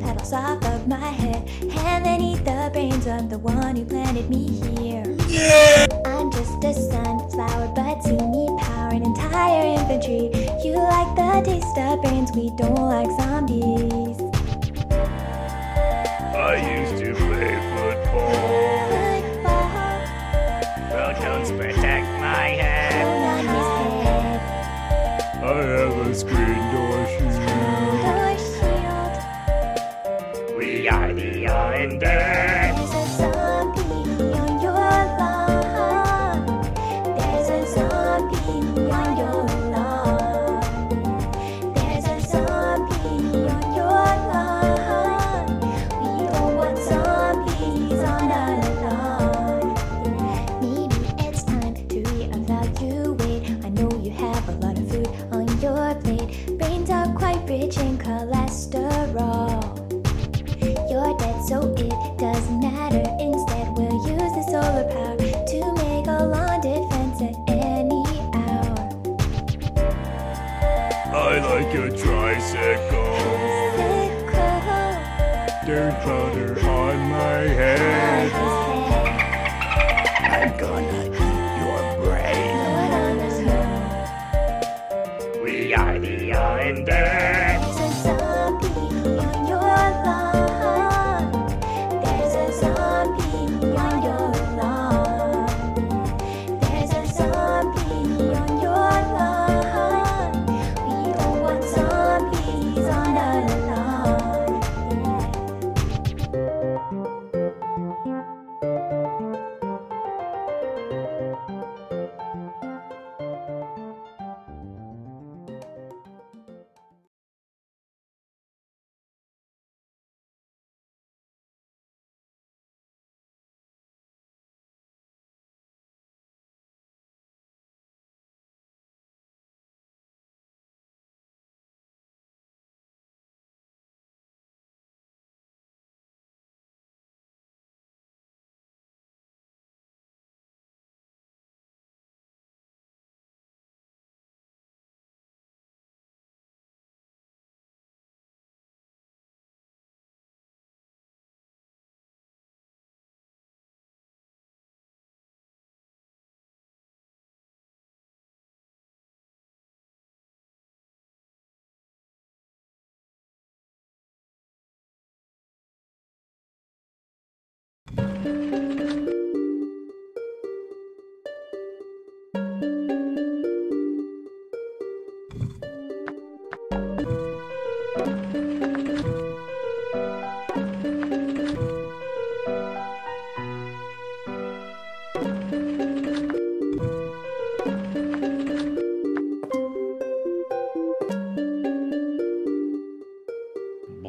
petals off of my head. Heaven eat the brains of the one who planted me here. Yeah. I'm just a sunflower, but see me power an entire infantry. You like the taste of brains, we don't like zombies. I used to. gonna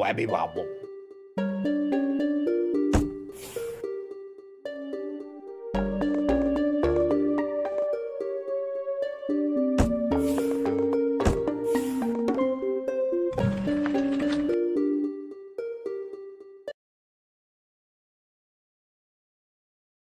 Web Wobble.